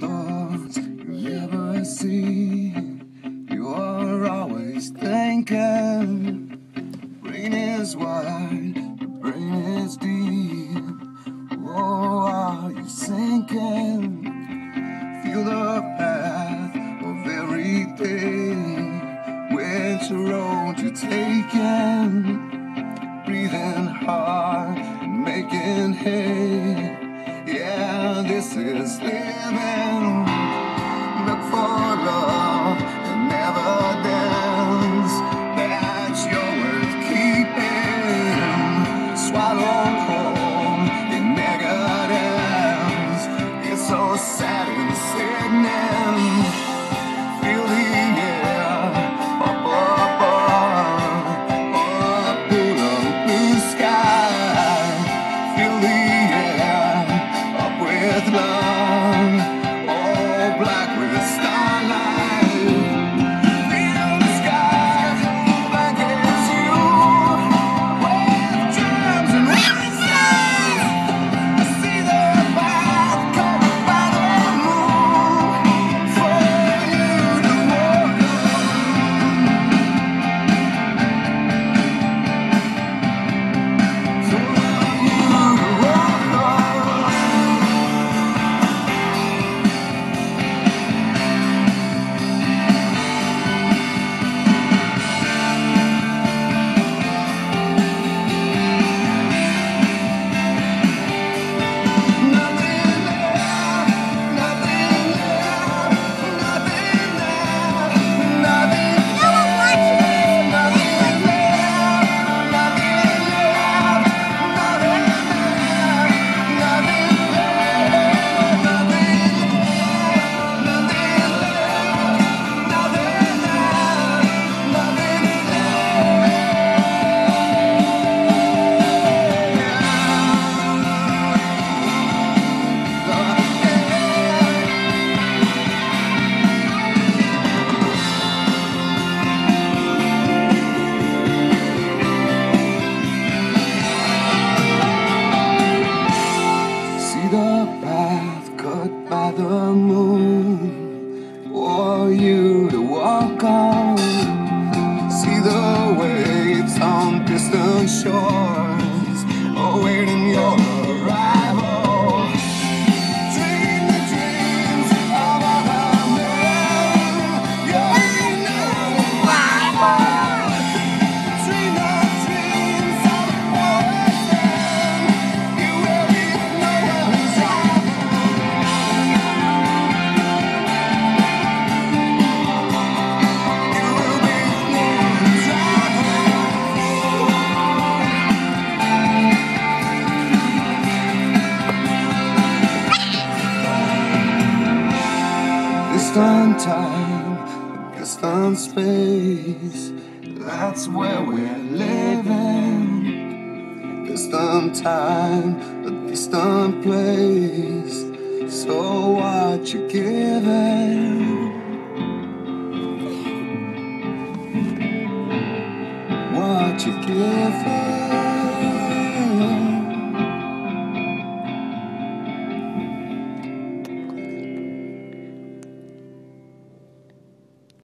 thoughts you ever see. You are always thinking. Brain is wide, brain is deep. Oh, are you sinking? Feel the path of every day. Which road you're taking? Breathing hard, making hay. This is living. Look for love love, the moon for you to walk on. See the waves on distant shores distant space. That's where we're living. Distant time, a distant place. So what you giving? What you giving?